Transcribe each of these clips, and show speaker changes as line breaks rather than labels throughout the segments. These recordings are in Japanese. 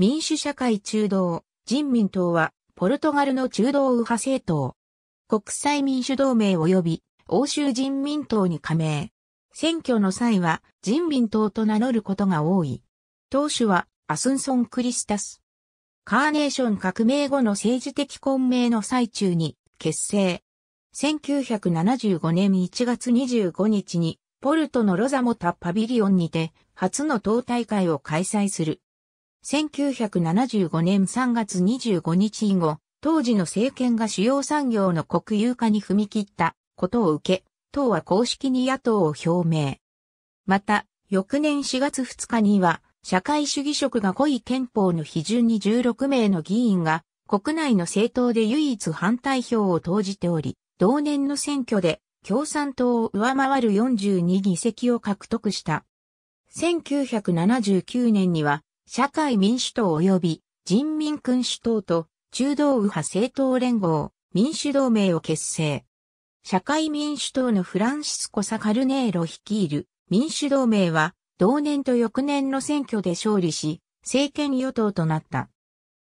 民主社会中道、人民党は、ポルトガルの中道右派政党。国際民主同盟及び、欧州人民党に加盟。選挙の際は、人民党と名乗ることが多い。党首は、アスンソン・クリスタス。カーネーション革命後の政治的混迷の最中に、結成。1975年1月25日に、ポルトのロザモタパビリオンにて、初の党大会を開催する。1975年3月25日以後、当時の政権が主要産業の国有化に踏み切ったことを受け、党は公式に野党を表明。また、翌年4月2日には、社会主義色が濃い憲法の批准に16名の議員が、国内の政党で唯一反対票を投じており、同年の選挙で共産党を上回る42議席を獲得した。1979年には社会民主党及び人民君主党と中道右派政党連合民主同盟を結成。社会民主党のフランシスコ・サカルネーロ率いる民主同盟は同年と翌年の選挙で勝利し政権与党となった。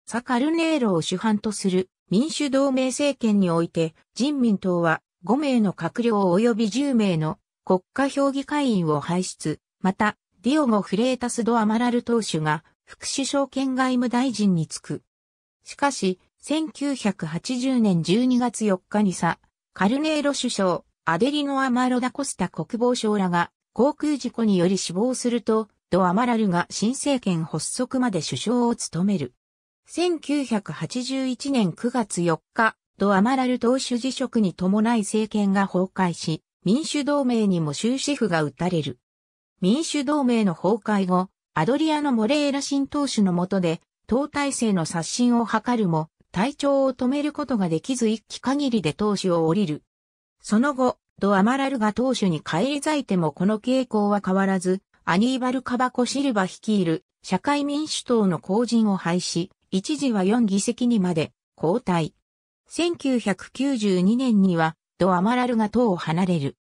サカルネーロを主犯とする民主同盟政権において人民党は5名の閣僚及び10名の国家評議会員を輩出、またディオゴ・フレータス・ド・アマラル党首が副首相兼外務大臣に就く。しかし、1980年12月4日にさ、カルネーロ首相、アデリノ・アマロダ・コスタ国防相らが航空事故により死亡すると、ド・アマラルが新政権発足まで首相を務める。1981年9月4日、ド・アマラル党首辞職に伴い政権が崩壊し、民主同盟にも終止符が打たれる。民主同盟の崩壊後、アドリアノ・モレーラ新党首の下で、党体制の刷新を図るも、体調を止めることができず一期限りで党首を降りる。その後、ド・アマラルが党首に返り咲いてもこの傾向は変わらず、アニーバル・カバコ・シルバ率いる社会民主党の後陣を廃し、一時は4議席にまで交代。1992年にはド・アマラルが党を離れる。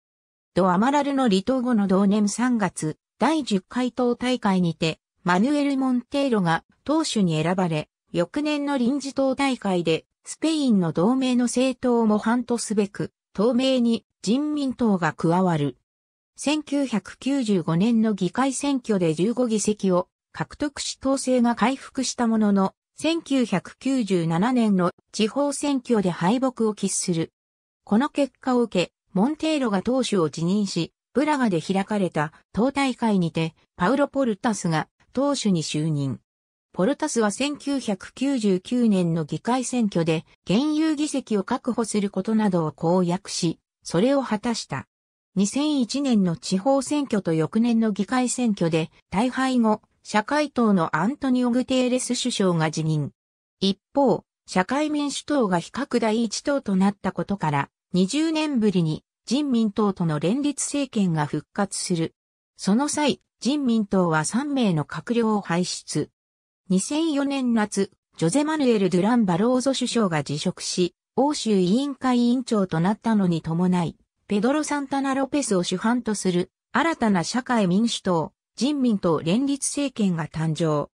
ド・アマラルの離党後の同年3月、第10回党大会にて、マヌエル・モンテーロが党首に選ばれ、翌年の臨時党大会で、スペインの同盟の政党を模範とすべく、党名に人民党が加わる。1995年の議会選挙で15議席を獲得し党勢が回復したものの、1997年の地方選挙で敗北を喫する。この結果を受け、モンテーロが党首を辞任し、ブラガで開かれた党大会にて、パウロ・ポルタスが党首に就任。ポルタスは1999年の議会選挙で現有議席を確保することなどを公約し、それを果たした。2001年の地方選挙と翌年の議会選挙で大敗後、社会党のアントニオ・グテーレス首相が辞任。一方、社会民主党が比較第一党となったことから、20年ぶりに人民党との連立政権が復活する。その際、人民党は3名の閣僚を輩出。2004年夏、ジョゼ・マヌエル・ドゥラン・バローゾ首相が辞職し、欧州委員会委員長となったのに伴い、ペドロ・サンタナ・ロペスを主犯とする新たな社会民主党、人民党連立政権が誕生。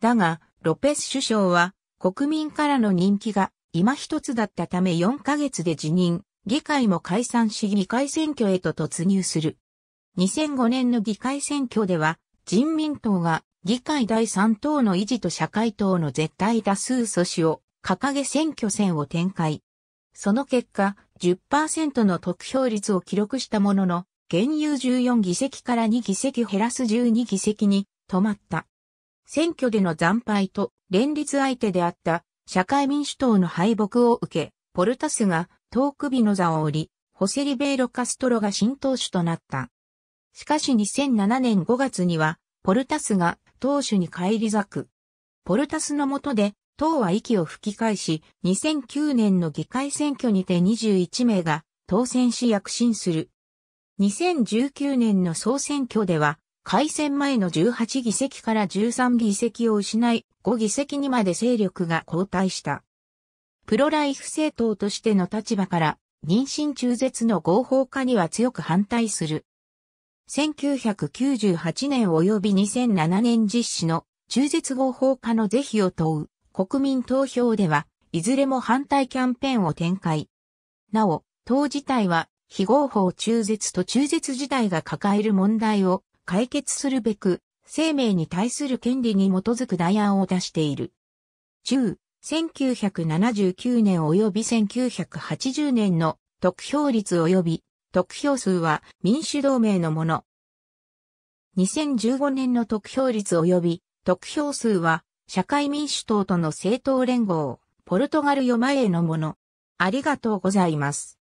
だが、ロペス首相は国民からの人気が今一つだったため4ヶ月で辞任。議会も解散し議会選挙へと突入する。2005年の議会選挙では、人民党が議会第3党の維持と社会党の絶対多数阻止を掲げ選挙戦を展開。その結果、10%の得票率を記録したものの、現有14議席から2議席減らす12議席に止まった。選挙での惨敗と連立相手であった社会民主党の敗北を受け、ポルタスが遠首の座を降り、ホセリベーロ・カストロが新党首となった。しかし2007年5月には、ポルタスが党首に返り咲く。ポルタスの下で、党は息を吹き返し、2009年の議会選挙にて21名が当選し躍進する。2019年の総選挙では、改選前の18議席から13議席を失い、5議席にまで勢力が後退した。プロライフ政党としての立場から、妊娠中絶の合法化には強く反対する。1998年及び2007年実施の中絶合法化の是非を問う国民投票では、いずれも反対キャンペーンを展開。なお、党自体は非合法中絶と中絶自体が抱える問題を解決するべく、生命に対する権利に基づく代案を出している。中、1979年及び1980年の得票率及び得票数は民主同盟のもの。2015年の得票率及び得票数は社会民主党との政党連合、ポルトガルヨマエのもの。ありがとうございます。